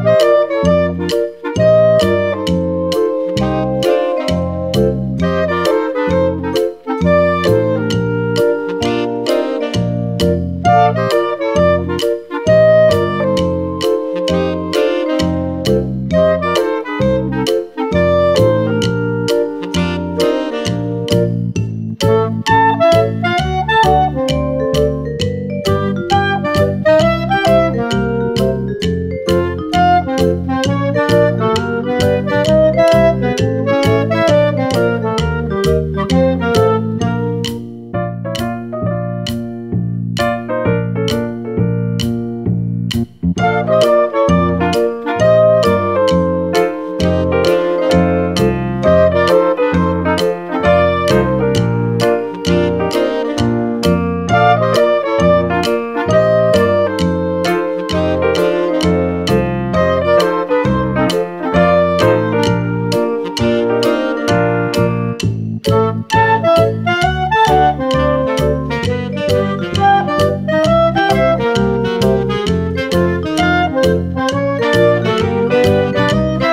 Música